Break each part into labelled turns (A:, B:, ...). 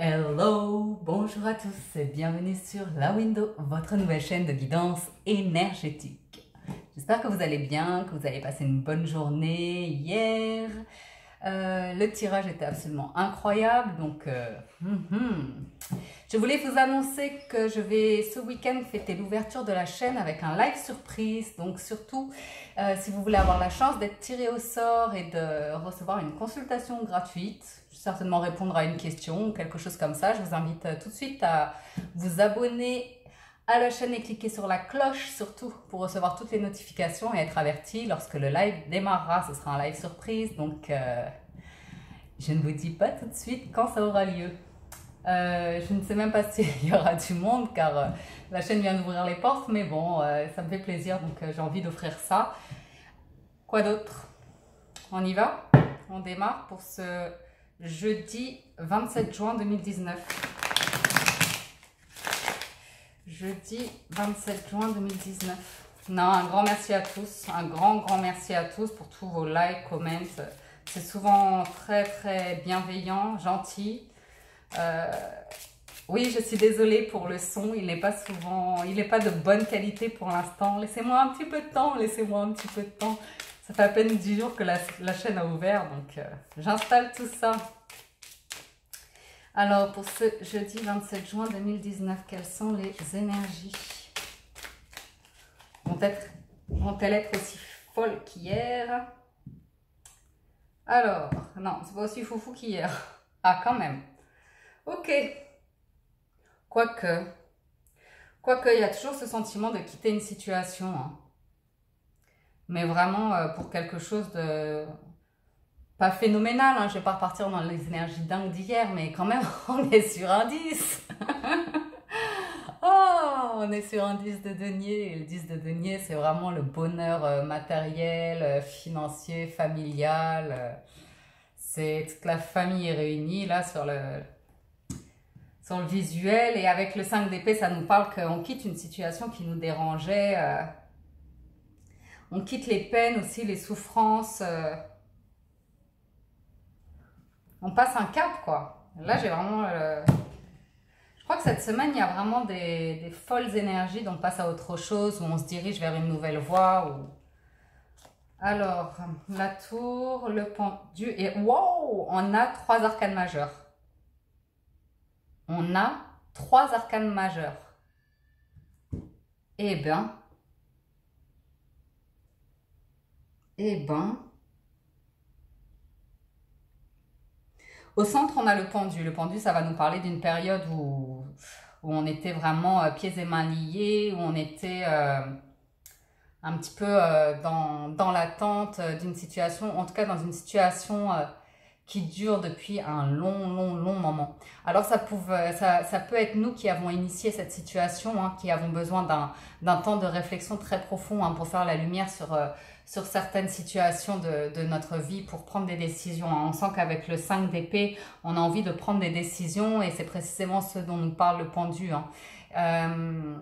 A: Hello, bonjour à tous et bienvenue sur La Window, votre nouvelle chaîne de guidance énergétique. J'espère que vous allez bien, que vous avez passé une bonne journée hier. Euh, le tirage était absolument incroyable, donc euh, hum. je voulais vous annoncer que je vais ce week-end fêter l'ouverture de la chaîne avec un live surprise. Donc surtout, euh, si vous voulez avoir la chance d'être tiré au sort et de recevoir une consultation gratuite, certainement répondre à une question ou quelque chose comme ça, je vous invite tout de suite à vous abonner à la chaîne et cliquer sur la cloche surtout pour recevoir toutes les notifications et être averti lorsque le live démarrera. Ce sera un live surprise, donc euh, je ne vous dis pas tout de suite quand ça aura lieu. Euh, je ne sais même pas s'il y aura du monde car euh, la chaîne vient d'ouvrir les portes, mais bon, ça me fait plaisir donc j'ai envie d'offrir ça. Quoi d'autre? On y va? On démarre pour ce jeudi 27 juin 2019 jeudi 27 juin 2019. Non, un grand merci à tous, un grand, grand merci à tous pour tous vos likes, comments. C'est souvent très, très bienveillant, gentil. Euh, oui, je suis désolée pour le son, il n'est pas souvent, il n'est pas de bonne qualité pour l'instant. Laissez-moi un petit peu de temps, laissez-moi un petit peu de temps. Ça fait à peine 10 jours que la, chaîne a ouvert, donc euh, j'installe tout ça. Alors, pour ce jeudi 27 juin 2019, quelles sont les énergies? Vont-elles être aussi folles qu'hier? Alors, non, c'est pas aussi foufou qu'hier. Ah, quand même. Ok. Quoique, quoique, il y a toujours ce sentiment de quitter une situation. Hein. Mais vraiment euh, pour quelque chose de pas phénoménal, hein, je vais pas repartir dans les énergies dingues d'hier, mais quand même, on est sur un 10. oh, on est sur un 10 de denier, le 10 de denier, c'est vraiment le bonheur euh, matériel, euh, financier, familial. Euh, c'est toute la famille réunie là sur le, sur le visuel, et avec le 5 d'épée, ça nous parle qu'on quitte une situation qui nous dérangeait. on quitte les peines aussi, les souffrances on passe un cap, quoi. Là, j'ai vraiment... Euh, je crois que cette semaine, il y a vraiment des, folles énergies dont on passe à autre chose, où on se dirige vers une nouvelle voie. Alors, la tour, le pendu, et wow, on a trois arcanes majeurs. On a trois arcanes majeurs. Eh ben, eh ben, Au centre, on a le pendu. Le pendu, ça va nous parler d'une période où, on était vraiment euh, pieds et mains liés, où on était euh, un petit peu euh, dans, dans l'attente d'une situation, en tout cas dans une situation qui dure depuis un long, long, long moment. Alors ça, ça, ça peut être nous qui avons initié cette situation, hein, qui avons besoin d'un temps de réflexion très profond hein, pour faire la lumière sur sur certaines situations de, notre vie pour prendre des décisions. On sent qu'avec le 5 d'épée, on a envie de prendre des décisions et c'est précisément ce dont nous parle le pendu. Hein. Euh,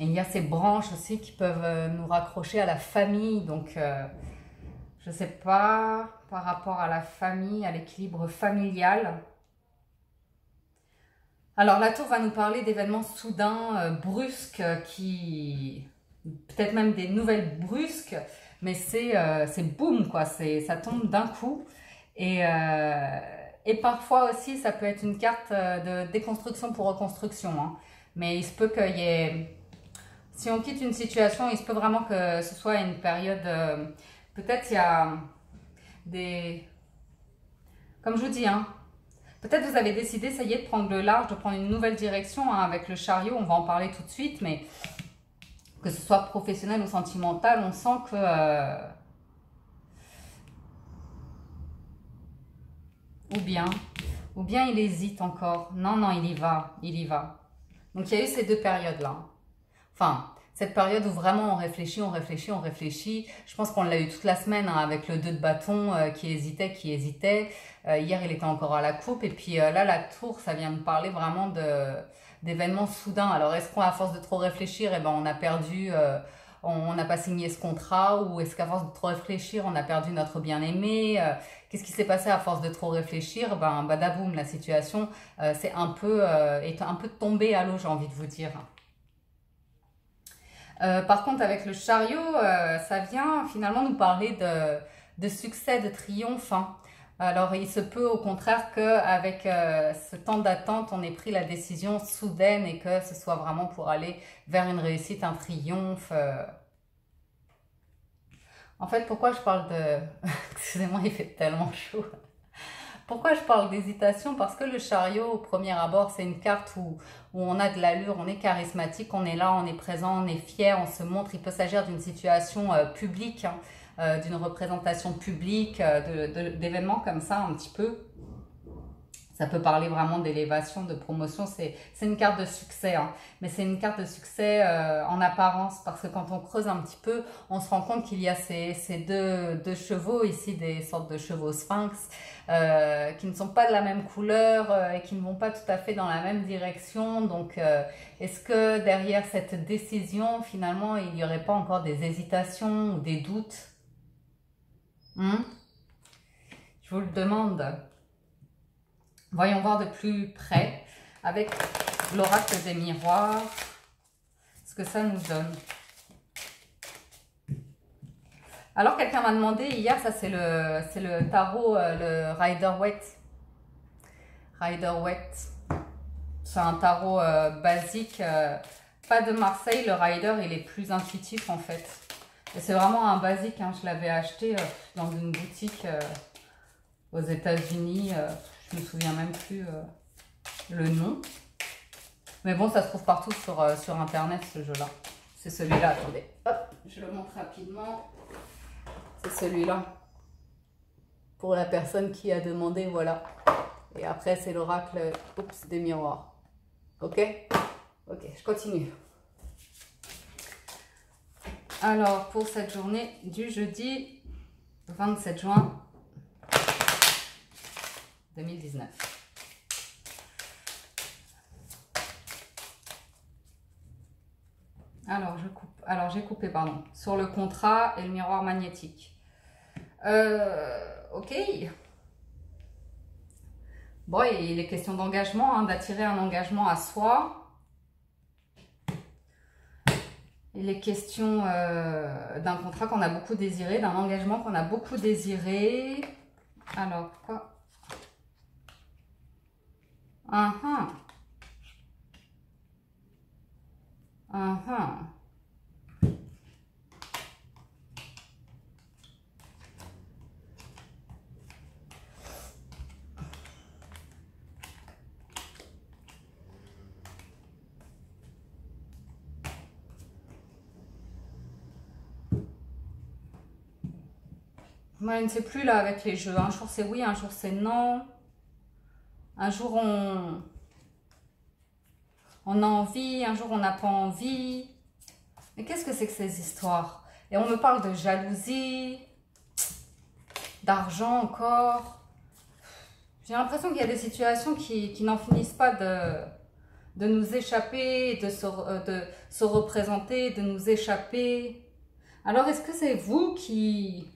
A: il y a ces branches aussi qui peuvent euh, nous raccrocher à la famille. Donc, euh, je ne sais pas, par rapport à la famille, à l'équilibre familial. Alors, la tour va nous parler d'événements soudains, brusques, qui peut-être même des nouvelles brusques, mais c'est euh, boum, quoi, ça tombe d'un coup. Et, euh, et parfois aussi, ça peut être une carte euh, de déconstruction pour reconstruction. Hein. Mais il se peut qu'il y ait... Si on quitte une situation, il se peut vraiment que ce soit une période... Peut-être il y a des... Comme je vous dis, hein, peut-être vous avez décidé, ça y est, de prendre le large, de prendre une nouvelle direction hein, avec le chariot. On va en parler tout de suite, mais que ce soit professionnel ou sentimental, on sent que... Euh, ou bien, ou bien il hésite encore. Non, non, il y va, il y va. Donc il y a eu ces deux périodes-là. Enfin, cette période où vraiment on réfléchit, on réfléchit, on réfléchit. Je pense qu'on l'a eu toute la semaine hein, avec le 2 de bâton euh, qui hésitait, qui hésitait. Euh, hier, il était encore à la coupe. Et puis là, la tour, ça vient me parler vraiment de d'événements soudains. Alors, est-ce qu'à force de trop réfléchir, eh ben, on a perdu, euh, on n'a pas signé ce contrat? Ou est-ce qu'à force de trop réfléchir, on a perdu notre bien-aimé? Euh, Qu'est-ce qui s'est passé à force de trop réfléchir? Ben, badaboum, la situation c'est un peu est un peu tombée à l'eau, j'ai envie de vous dire. Par contre, avec le chariot, ça vient finalement nous parler de, succès, de triomphe. Hein. Alors, il se peut au contraire qu'avec euh, ce temps d'attente, on ait pris la décision soudaine et que ce soit vraiment pour aller vers une réussite, un triomphe. Euh. En fait, pourquoi je parle de... Excusez-moi, il fait tellement chaud. Pourquoi je parle d'hésitation? Parce que le chariot, au premier abord, c'est une carte où, on a de l'allure, on est charismatique, on est là, on est présent, on est fier, on se montre. Il peut s'agir d'une situation euh, publique. Hein. Euh, d'une représentation publique, euh, d'événements comme ça un petit peu. Ça peut parler vraiment d'élévation, de promotion. C'est une carte de succès, hein. mais c'est une carte de succès euh, en apparence parce que quand on creuse un petit peu, on se rend compte qu'il y a ces, ces deux, deux, chevaux ici, des sortes de chevaux sphinx, qui ne sont pas de la même couleur et qui ne vont pas tout à fait dans la même direction. Donc, est-ce que derrière cette décision, finalement, il n'y aurait pas encore des hésitations ou des doutes? Hmm? Je vous le demande. Voyons voir de plus près avec l'oracle des miroirs ce que ça nous donne. Alors, quelqu'un m'a demandé hier, ça c'est le, le tarot, euh, le Rider Waite. Rider Waite. C'est un tarot euh, basique. Euh, pas de Marseille, le Rider, il est plus intuitif en fait. C'est vraiment un basique, hein. je l'avais acheté dans une boutique aux États-Unis. Euh, je me souviens même plus le nom. Mais bon, ça se trouve partout sur, sur Internet, ce jeu-là. C'est celui-là, attendez. Hop, je le montre rapidement. C'est celui-là. Pour la personne qui a demandé, voilà. Et après, c'est l'oracle des miroirs. Ok? Ok, je continue. Alors, pour cette journée du jeudi 27 juin 2019. Alors, je coupe. Alors, j'ai coupé, pardon, sur le contrat et le miroir magnétique. Euh, ok. Bon, il est question d'engagement, hein, d'attirer un engagement à soi. Il est question euh, d'un contrat qu'on a beaucoup désiré, d'un engagement qu'on a beaucoup désiré. Alors, quoi? Uh -huh. Uh -huh. Moi, je ne sais plus là avec les jeux. Un jour c'est oui, un jour c'est non. Un jour on, a envie, un jour on n'a pas envie. Mais qu'est-ce que c'est que ces histoires? Et on me parle de jalousie, d'argent encore. J'ai l'impression qu'il y a des situations qui, n'en finissent pas de, nous échapper, euh, de se représenter, de nous échapper. Alors est-ce que c'est vous qui,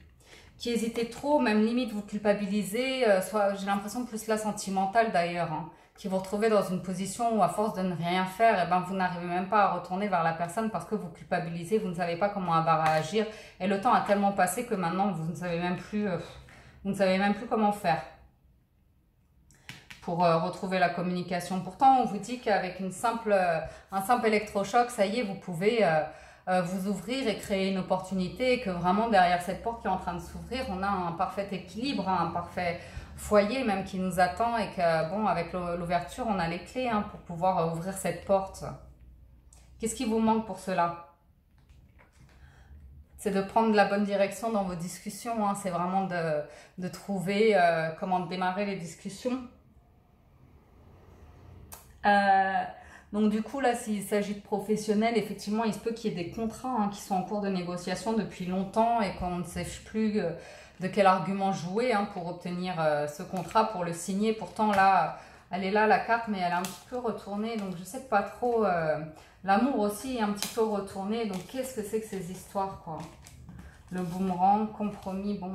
A: qui hésitez trop, même limite vous culpabilisez, euh, soit j'ai l'impression plus la sentimentale d'ailleurs, hein, qui vous retrouvez dans une position où à force de ne rien faire, et eh ben, vous n'arrivez même pas à retourner vers la personne parce que vous culpabilisez, vous ne savez pas comment elle va réagir, et le temps a tellement passé que maintenant vous ne savez même plus, euh, vous ne savez même plus comment faire pour euh, retrouver la communication. Pourtant, on vous dit qu'avec une simple, un simple électrochoc, ça y est, vous pouvez euh, vous ouvrir et créer une opportunité et que vraiment derrière cette porte qui est en train de s'ouvrir, on a un parfait équilibre, un parfait foyer même qui nous attend et que, bon, avec l'ouverture, on a les clés hein, pour pouvoir euh, ouvrir cette porte. Qu'est-ce qui vous manque pour cela? C'est de prendre la bonne direction dans vos discussions. Hein. C'est vraiment de, trouver euh, comment démarrer les discussions. Donc du coup, là, s'il s'agit de professionnels, effectivement, il se peut qu'il y ait des contrats hein, qui sont en cours de négociation depuis longtemps et qu'on ne sait plus euh, de quel argument jouer hein, pour obtenir euh, ce contrat, pour le signer. Pourtant, là, elle est là, la carte, mais elle est un petit peu retournée. Donc, je ne sais pas trop. Euh, l'amour aussi est un petit peu retourné. Donc, qu'est-ce que c'est que ces histoires, quoi? Le boomerang, compromis, bon...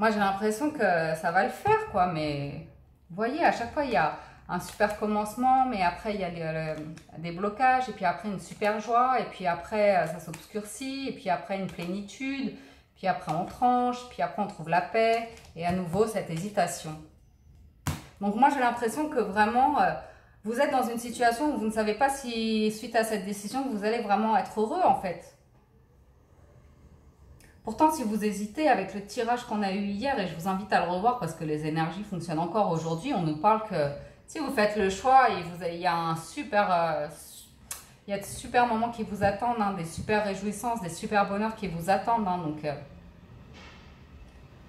A: Moi, j'ai l'impression que ça va le faire, quoi. Mais vous voyez, à chaque fois, il y a un super commencement, mais après, il y a des blocages, et puis après, une super joie, et puis après, ça s'obscurcit, et puis après, une plénitude, puis après, on tranche, puis après, on trouve la paix, et à nouveau, cette hésitation. Donc, moi, j'ai l'impression que vraiment, euh, vous êtes dans une situation où vous ne savez pas si, suite à cette décision, vous allez vraiment être heureux, en fait. Pourtant, si vous hésitez avec le tirage qu'on a eu hier, et je vous invite à le revoir parce que les énergies fonctionnent encore aujourd'hui, on nous parle que si vous faites le choix, il, y a un super... Euh, il y a de super moments qui vous attendent, hein, des super réjouissances, des super bonheurs qui vous attendent. Hein, donc, euh,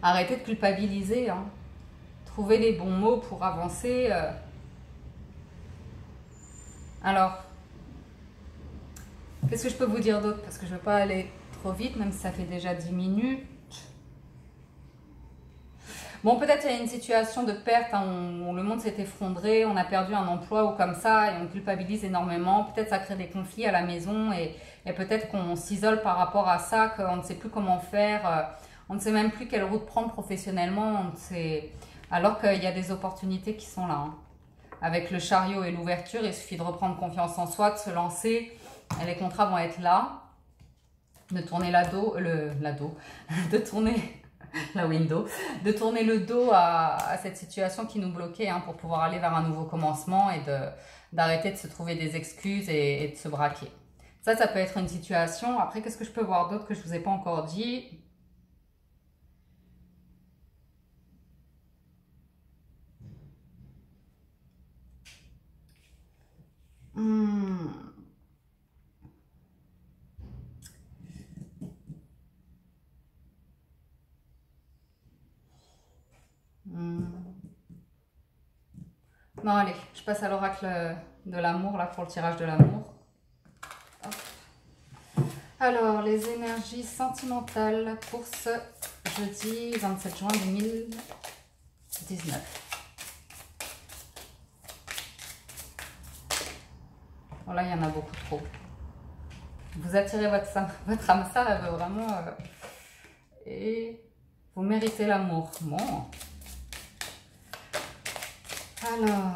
A: arrêtez de culpabiliser. Hein. Trouvez les bons mots pour avancer. Euh. Alors, qu'est-ce que je peux vous dire d'autre? Parce que je ne veux pas aller vite, même si ça fait déjà 10 minutes. Bon, peut-être il y a une situation de perte hein, où, le monde s'est effondré, on a perdu un emploi ou comme ça et on culpabilise énormément. Peut-être ça crée des conflits à la maison et, peut-être qu'on s'isole par rapport à ça, qu'on ne sait plus comment faire, euh, on ne sait même plus quelle route prendre professionnellement. Alors qu'il y a des opportunités qui sont là. Hein. Avec le chariot et l'ouverture, il suffit de reprendre confiance en soi, de se lancer et les contrats vont être là de tourner la dos, le, dos, de tourner la window, de tourner le dos à, cette situation qui nous bloquait hein, pour pouvoir aller vers un nouveau commencement et d'arrêter de, se trouver des excuses et, de se braquer. Ça, ça peut être une situation. Après, qu'est-ce que je peux voir d'autre que je ne vous ai pas encore dit? Hmm. Hmm. Non, allez, je passe à l'oracle de l'amour, là, pour le tirage de l'amour. Alors, les énergies sentimentales pour ce jeudi 27 juin 2019. Voilà, il y en a beaucoup trop. Vous attirez votre, votre âme ça, elle veut vraiment... Euh, et vous méritez l'amour. Bon, alors,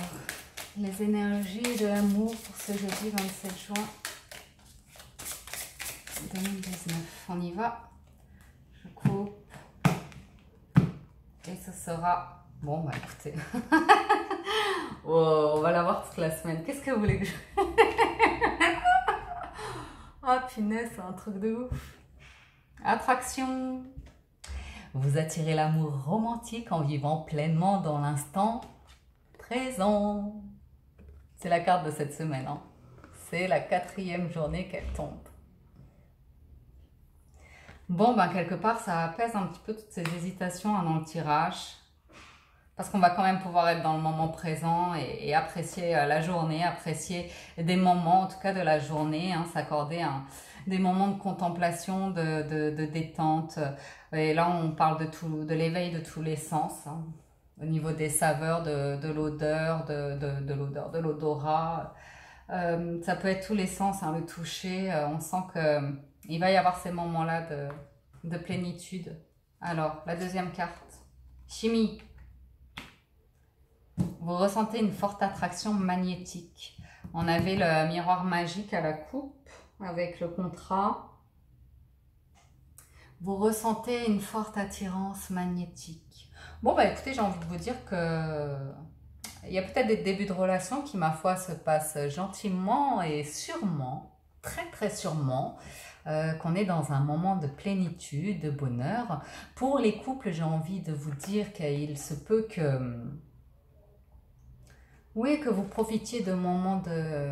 A: les énergies de l'amour pour ce jeudi 27 juin 2019. On y va. Je coupe. Et ce sera... Bon, bah écoutez. oh, on va la voir toute la semaine. Qu'est-ce que vous voulez que je... oh, punaise, c'est un truc de ouf. Attraction. Vous attirez l'amour romantique en vivant pleinement dans l'instant C'est la carte de cette semaine. Hein. C'est la quatrième journée qu'elle tombe. Bon, ben quelque part, ça apaise un petit peu toutes ces hésitations hein, dans le tirage. Parce qu'on va quand même pouvoir être dans le moment présent et, apprécier euh, la journée, apprécier des moments, en tout cas de la journée, hein, s'accorder des moments de contemplation, de, détente. Et là, on parle de, de l'éveil de tous les sens au niveau des saveurs, de, l'odeur, de, l'odorat. Euh, ça peut être tous les sens, hein, le toucher. Euh, on sent qu'il va y avoir ces moments-là de, plénitude. Alors, la deuxième carte. Chimie. Vous ressentez une forte attraction magnétique. On avait le miroir magique à la coupe avec le contrat. Vous ressentez une forte attirance magnétique. Bon, bah écoutez, j'ai envie de vous dire que il y a peut-être des débuts de relation qui, ma foi, se passent gentiment et sûrement, très très sûrement, euh, qu'on est dans un moment de plénitude, de bonheur. Pour les couples, j'ai envie de vous dire qu'il se peut que, oui, que vous profitiez de moments de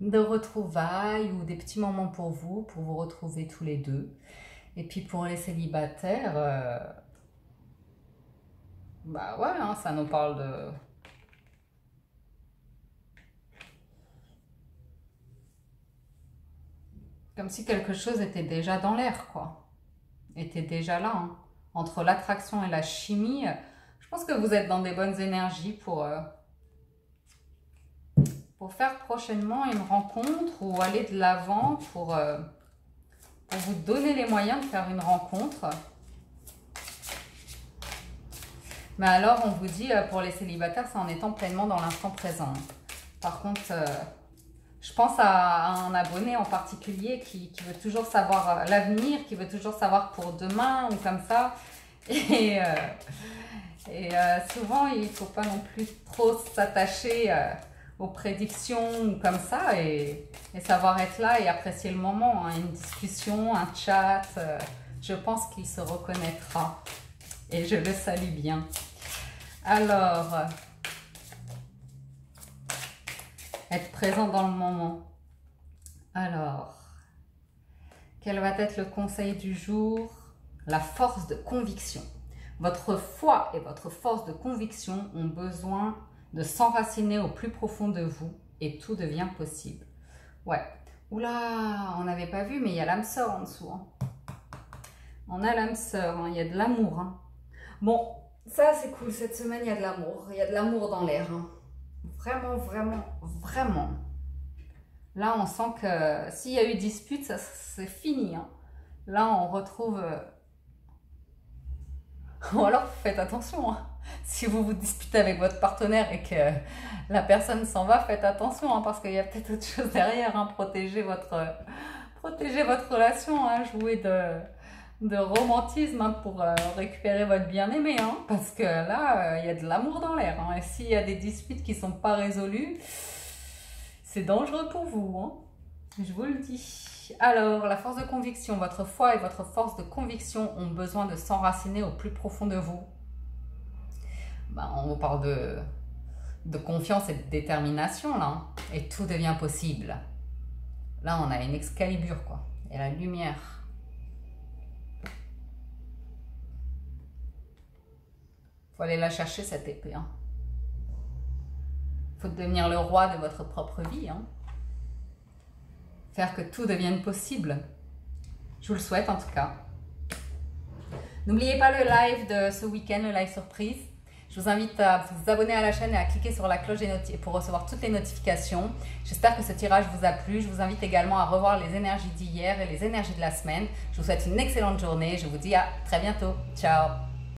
A: de retrouvailles ou des petits moments pour vous, pour vous retrouver tous les deux. Et puis pour les célibataires, euh, bah ouais, hein, ça nous parle de... Comme si quelque chose était déjà dans l'air, quoi. Était déjà là. Hein. Entre l'attraction et la chimie, je pense que vous êtes dans des bonnes énergies pour... Euh, pour faire prochainement une rencontre ou aller de l'avant pour... Euh, pour vous donner les moyens de faire une rencontre. Mais alors, on vous dit, euh, pour les célibataires, c'est en étant pleinement dans l'instant présent. Par contre, euh, je pense à un abonné en particulier qui, veut toujours savoir euh, l'avenir, qui veut toujours savoir pour demain ou comme ça. Et, et souvent, il ne faut pas non plus trop s'attacher aux prédictions comme ça et, savoir être là et apprécier le moment. Hein. Une discussion, un chat, je pense qu'il se reconnaîtra et je le salue bien. Alors, être présent dans le moment. Alors, quel va être le conseil du jour? La force de conviction. Votre foi et votre force de conviction ont besoin de s'enraciner au plus profond de vous et tout devient possible. Ouais. Oula, on n'avait pas vu, mais il y a l'âme sœur en dessous. Hein. On a l'âme sœur, hein. il y a de l'amour. Hein. Bon, ça, c'est cool. Cette semaine, il y a de l'amour. Il y a de l'amour dans l'air. Vraiment, vraiment, vraiment. Là, on sent que s'il y a eu dispute, ça, c'est fini. Là, on retrouve... Euh, Ou alors, faites attention. Hein. Si vous vous disputez avec votre partenaire et que la personne s'en va, faites attention parce qu'il y a peut-être autre chose derrière. Protégez, votre, protégez votre relation. Jouez de de romantisme hein, pour euh, récupérer votre bien-aimé, hein, parce que là, euh, il y a de l'amour dans l'air. Hein, et s'il y a des disputes qui ne sont pas résolues, c'est dangereux pour vous. je vous le dis. Alors, la force de conviction, votre foi et votre force de conviction ont besoin de s'enraciner au plus profond de vous. Ben, on vous parle de, de confiance et de détermination, là. Et tout devient possible. Là, on a une Excalibur, quoi. Et la lumière. faut aller la chercher cette épée. Hein. faut devenir le roi de votre propre vie. Hein. Faire que tout devienne possible. Je vous le souhaite en tout cas. N'oubliez pas le live de ce week-end, le live surprise. Je vous invite à vous abonner à la chaîne et à cliquer sur la cloche pour recevoir toutes les notifications. J'espère que ce tirage vous a plu. Je vous invite également à revoir les énergies d'hier et les énergies de la semaine. Je vous souhaite une excellente journée. Je vous dis à très bientôt. Ciao